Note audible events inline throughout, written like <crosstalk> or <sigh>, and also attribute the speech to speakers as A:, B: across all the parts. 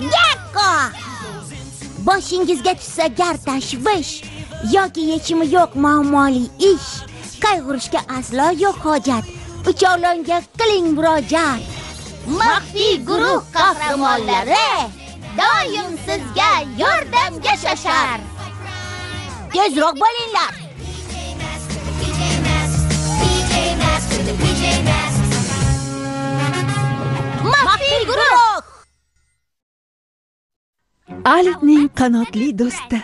A: Gekko! Boshingizga tushsa gar tashvish yoki yechimi yo'q muammoli ish. Qayg'urishga aslo yo'q hojat. Uchovlonga qiling murojaat. Maxfiy guruh qahramonlari doim sizga yordamga shoshar. Tezroq bo'linglar!
B: Alifning qanotli do'sti.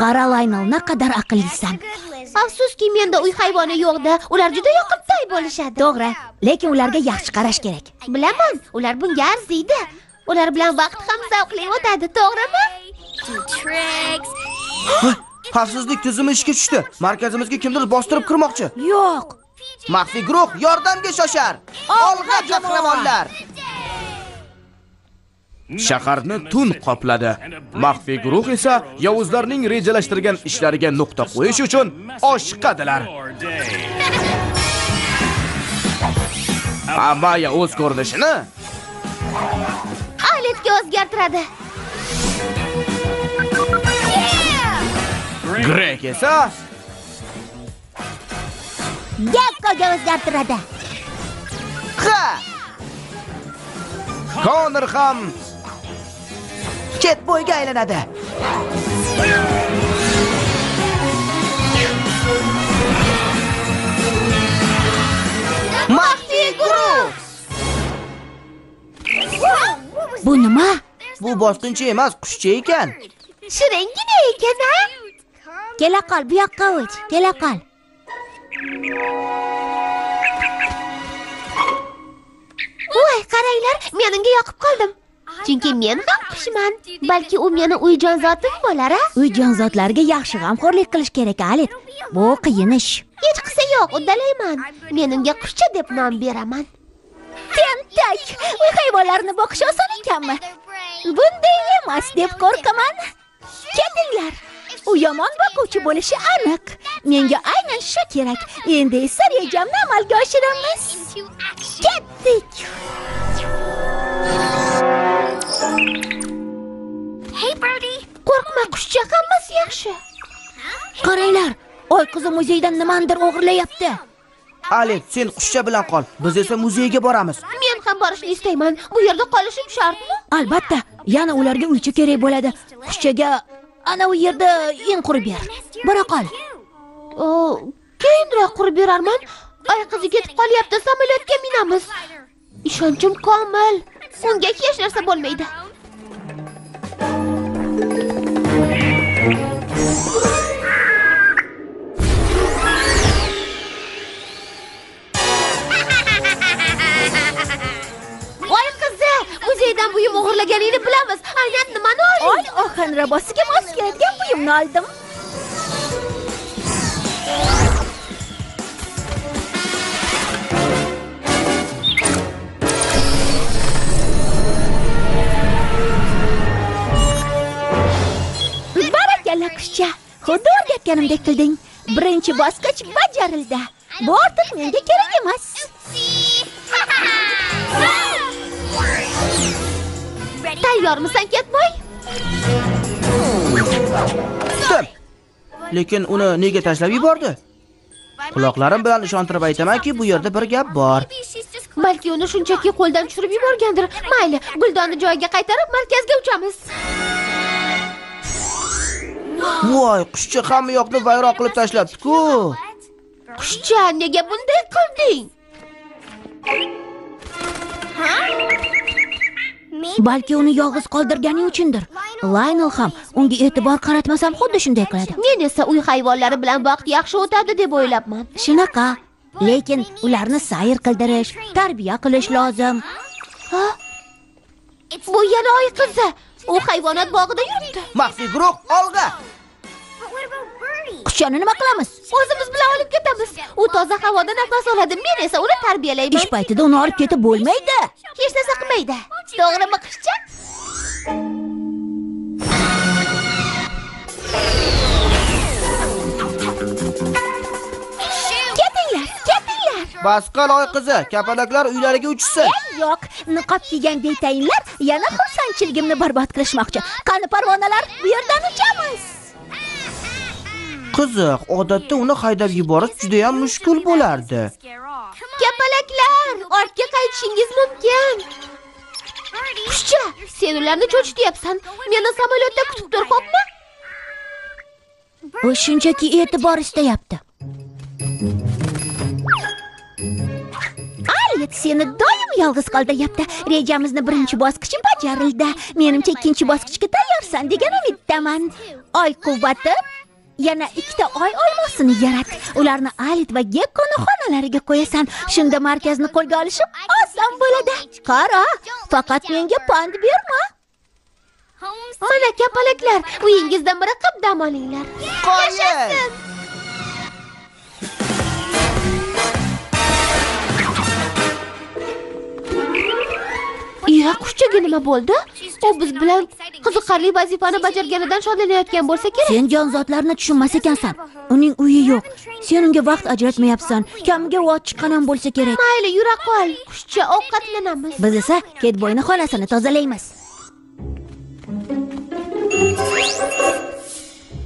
A: qara laynal naqadar aqllisan.
C: Afsuski menda uy hayvoni yo'qda. Ular juda yoqimtoy bo'lishadi.
A: To'g'ri lekin ularga yaxshi qarash kerak.
C: Bilaman ular bunga arziydi. Ular bilan vaqt ham zavqli o'tadi to'g'rimi?
D: Xavfsizlik tizimi ishga tushdi. Markazimizga kimdir bostirib kirmoqchi.
A: Yo'q.
D: Maxfiy guruh yordamga shoshar. Olg'a qahramonlar shaharni tun qopladi. Maxfiy guruh esa yovuzlarning rejalashtirgan ishlariga nuqta qo'yish uchun oshiqadilar. Amaya o'z ko'rinishini
C: aletga o'zgartiradi.
D: Grek esa
A: gekkoga o'zgartiradi.
D: Ha! Konor ham ket bo'yga aylanadi
C: maxfiy guruh
A: bu nima
D: bu bosqinchi emas qushcha ekan.
C: Shiringina ekan a
A: kela qol bu yoqqa o'ch kela qol
C: voy qaranglar men unga yoqib qoldim chunki men ham qushman. Balki u meni uy jonzotim bo'lar a
A: uy jonzotlarga yaxshi g'amxo'rlik qilish kerak alit bu qiyin ish
C: hech qilsa yo'q uddalayman. Men unga qushcha deb nom beraman.
A: Tentak uy hayvonlarini boqish oson ekanmi? Bunday emas deb qo'rqaman. Ketinglar. U yomon boquvchi bo'lishi aniq. Menga aynan shu kerak. Endi esa rejamni amalga oshiramiz. Ketdik
C: qo'rqma qushcha hammasi yaxshi.
A: Qaranglar oy qizi muzeydan nimanidir o'g'irlayapti.
D: Alet sen qushcha bilan qol. Biz esa muzeyga boramiz.
C: Men ham borishni istayman. Bu yerda qolishim shartmi?
A: Albatta yana ularga uycha kerak bo'ladi. Qushchaga ana u yerda in qurib ber bora qol.
C: O, keyinroq qurib berarman. Oy qizi ketib qolyapti samolyotga minamiz. Ishonchim komil. Unga hech narsa bo'lmaydi buyum o'g'irlaganingni bilamiz. Aynan nimani oling
A: oy ohanrabosiga mos keladigan buyumni oldim. Xuddi o'rgatganimdek qilding birinchi bosqich bajarildi. Bu ortiq menga kerak emas. <laughs>
C: Tayyormisan ketmoy
D: Tutdim. lekin uni nega tashlab yubordi? Quloqlarim bilan ishontirib aytamanki bu yerda bir gap bor.
C: Balki uni shunchaki qo'ldan tushirib yuborgandir. Mayli guldonni joyiga qaytarib markazga uchamiz
D: voy qushcha hamma yoqni vayron qilib tashlabdi-ku
C: qushcha nega bunday qilding?
A: Balki uni yolg'iz qoldirganing uchundir. Laynel ham unga e'tibor qaratmasam xuddi shunday qiladi.
C: Men esa uy hayvonlari bilan vaqt yaxshi o'tadi deb o'ylabman
A: shunaqa. Lekin ularni sayr qildirish tarbiya qilish lozim.
C: Bu yana oy qizi. U hayvonot bog'ida yuribdi.
D: Maxfiy guruh olg'a
A: qushchani nima qilamiz?
C: O'zimiz bilan olib ketamiz. U toza havoda nafas oladi. Men esa uni tarbiyalayman.
A: Ish paytida uni olib ketib bo'lmaydi.
C: Hech narsa qilmaydi. To'g'rimi qushcha
A: ketinglar ketinglar.
E: Bas qil oy qizi kapalaklar uylariga uchsin
A: yo'q. Niqob kiygan deytayinlar yana xursandchiligimni barbod qilishmoqchi. Qani parvonalar bu yerdan uchamiz
E: qiziq odatda uni haydab yuborish judayam mushkul bo'lardi
C: Kapalaklar, ortga qaytishingiz mumkin. Qushcha, sen ularni cho'chityapsan. Meni samolyotda kutib tur, xo'pmi?
A: u shunchaki e'tibor istayapti Alet seni doim yolg'iz qoldiryapti. Rejamizni birinchi bosqichi bajarildi. Menimcha ikkinchi bosqichga tayyorsan degan umiddaman. Oy quvvati yana ikkita oy olmosini yarat. Ularni Alit va Gekkoni xonalariga qo'yasan. Shunda markazni qo'lga olishim oson bo'ladi. Qara, faqat menga pand berma.
C: Mana kapalaklar, uyingizdan biri qilib dam olinglar.
E: qoyil
C: Iya, qushchaga nima bo'ldi? U biz bilan qiziqarli vazifani bajarganidan shodlanayotgan bo'lsa kerak.
A: Sen jonzotlarni tushunmas ekansan. Uning uyi yo'q. Sen unga vaqt ajratmayapsan. Kamiga vot chiqqan ham bo'lsa kerak.
C: Mayli, yura qol. Qushcha ovqatlanamiz.
A: Biz esa Ketboyni xonasini tozalaymiz.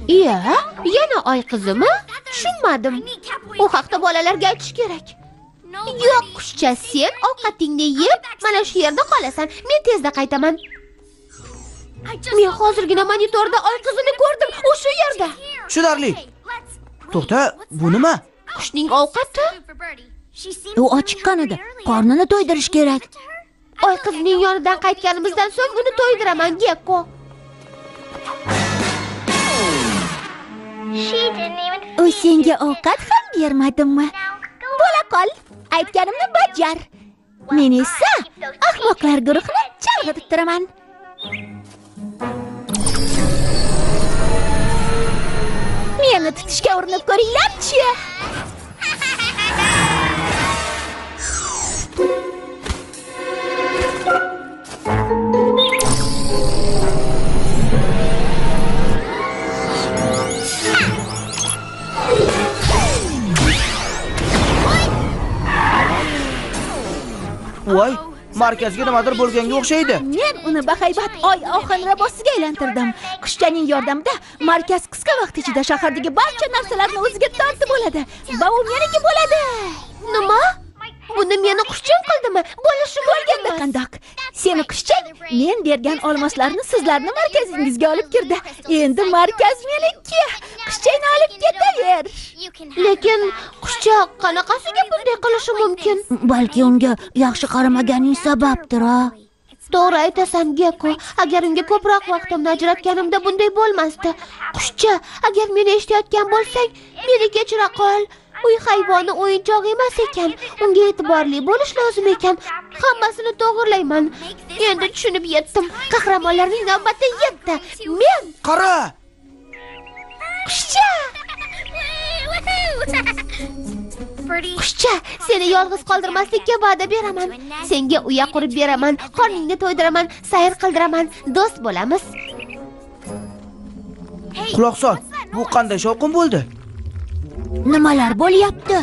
C: Iya, yana oy qizimi? Tushunmadim. U haqda bolalarga aytish kerak. Yo'q, qushcha, sen ovqatingni yeb, mana shu yerda qolasan. Men tezda qaytaman. Men hozirgina monitorda oy qizini ko'rdim. U shu yerda.
E: tushunarli to'xta bu nima
C: Qushning ovqati
A: U ochiqqan edi. Qornini to'ydirish kerak.
C: oy qizning yonidan qaytganimizdan so'ng uni to'ydiraman, Gekko.
A: U senga ovqat ham bermadimmi? Bo'la qol. Aytganimni bajar. Men esa ahmoqlar guruhini chalg'itib turaman. czarno koriancie!
E: What? Markazga nimadir bo'lganga o'xshaydi
A: Men uni bahaybat oy oxin rabosiga aylantirdim. Qushchaning yordamida markaz qisqa vaqt ichida shahardagi barcha narsalarni o'ziga tortib oladi va u meniki bo'ladi.
C: Nima? Buni meni qushchim qildimi? Bo'lishi
A: Bo'lganda qandoq? Seni qushchang men bergan olmoslarni sizlarni markazingizga olib kirdi. Endi markaz meniki. Qushchangni olib ketaver.
C: Lekin qushcha qanaqasiga bunday qilishi mumkin?
A: Balki unga yaxshi qaramaganing sababdir, ha?
C: To'g'ri aytasan, Gekko. Agar unga ko'proq vaqtimni ajratganimda bunday bo'lmasdi. Qushcha, agar meni eshitayotgan bo'lsang, meni kechira qol. Uy hayvoni o'yinchoq emas ekan. Unga e'tiborli bo'lish lozim ekan. Hammasini to'g'irlayman. Endi tushunib yetdim. Qahramonlarning navbati yetdi. Men
E: qara
C: qushcha. Qushcha, seni yolg'iz qoldirmaslikka va'da beraman. Senga uya qurib beraman, qorningni to'ydiraman, sayr qildiraman, do'st bo'lamiz.
E: quloq sol bu qanday shovqin bo'ldi
A: Nimalar bo'lyapti?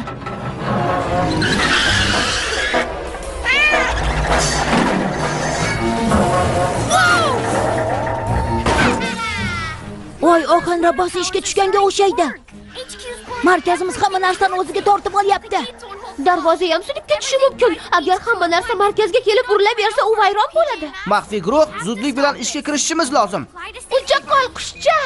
A: Voy, oxin rabosi ishga tushganga o'xshaydi. Markazimiz hamma narsani o'ziga tortib olyapti.
C: Darvoza ham sinib ketishi mumkin. Agar hamma narsa markazga kelib urilaversa, u vayron bo'ladi.
E: maxfiy guruh zudlik bilan ishga kirishishimiz lozim
C: Ucha qol qushcha.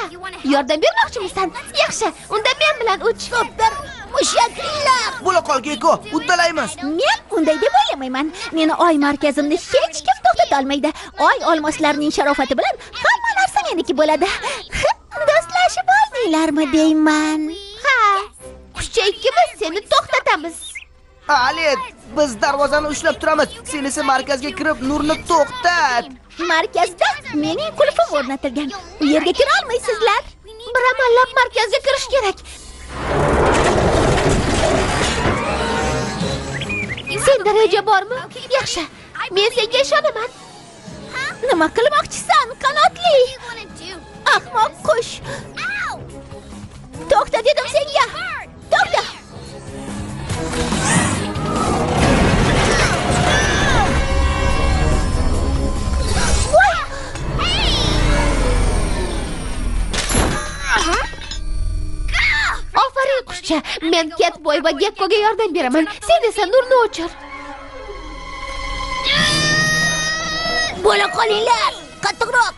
C: Yordam bermoqchimisan? Yaxshi, unda men bilan uch.
A: Super mushaklar.
E: bo'la qol geko uddalaymiz
A: Men unday deb o'ylamayman. Meni oy markazimni hech kim to'xtata olmaydi. Oy olmoslarining sharofati bilan hamma narsa meniki bo'ladi. <laughs> Do'stlashib olmanglarmi deyman.
C: Ikkimiz seni to'xtatamiz.
E: alet biz darvozani ushlab turamiz sen esa markazga kirib nurni to'xtat
A: Markazda mening qulfim o'rnatilgan. U yerga kira olmaysizlar.
C: Bir amallab markazga kirish kerak. Senda reja bormi? Yaxshi. Men senga ishonaman.
A: Nima qilmoqchisan, qanotli? Ahmoq qush. To'xta dedim senga. ofarin
C: qizcha men ketboy va gekkoga yordam beraman. Sen esa nurni o'chir.
A: Bo'la qolinglar qattiqroq.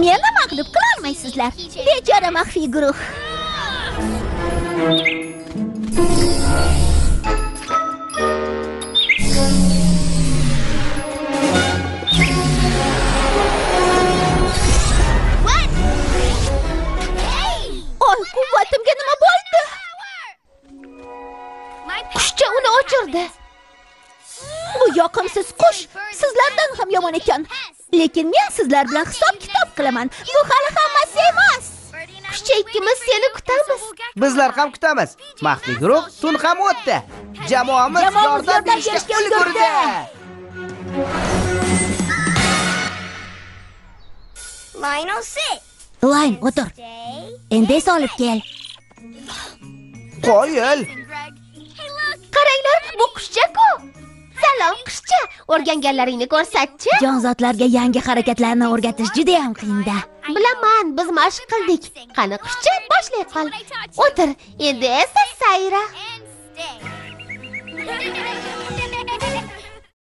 A: Meni mag'lub qilolmaysizlar. Bechora maxfiy guruh.
C: O'chirdi
A: bu yoqimsiz qush sizlardan ham yomon ekan. Lekin men sizlar bilan hisob kitob qilaman. Bu hali hammasi emas.
C: Qushcha ikkimiz seni kutamiz.
E: Bizlar ham kutamiz. Maxfiy guruh tun ham o'tdi. Jamoamiz yordam berishga ulgurdi.
A: layn o'tir endi esa olib kel.
E: Qo'yil.
C: Qushcha-ku salom qushcha. O'rganganlaringni ko'rsatchi.
A: Jonzotlarga yangi harakatlarni o'rgatish juda ham qiyin-da.
C: bilaman biz mashq qildik. Qani qushcha boshlay qol. O'tir endi esa sayra